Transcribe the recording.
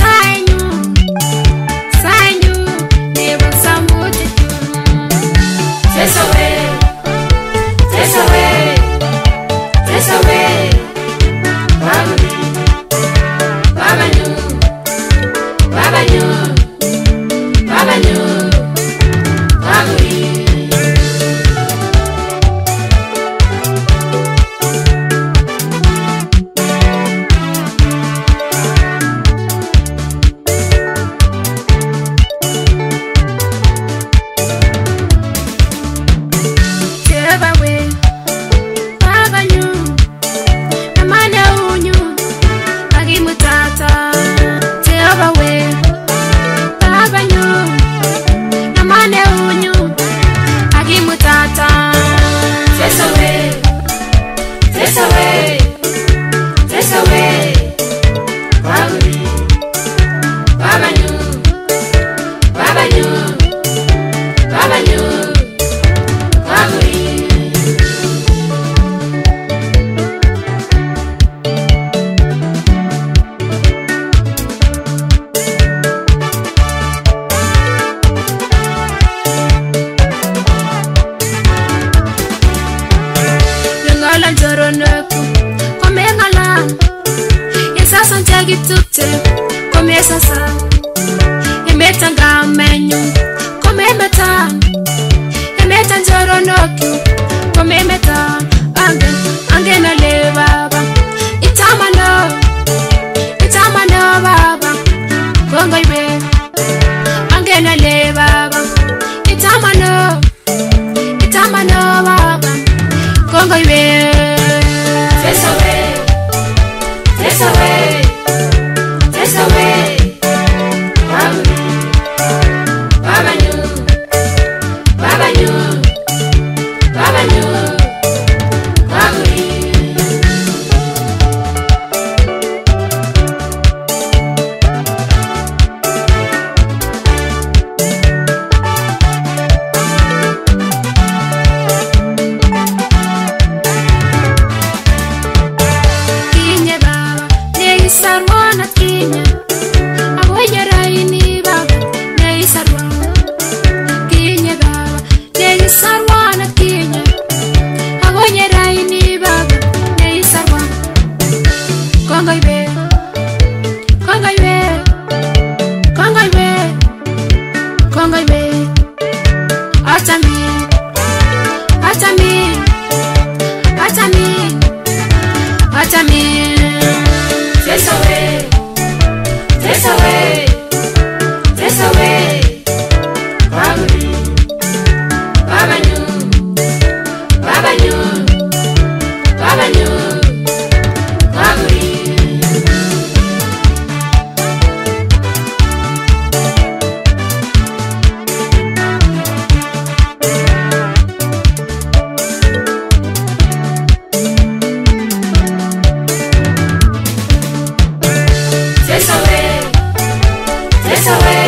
time tutti come sa sa e metta un gammegno come metà e metta un giorno occhio come metà cuando away.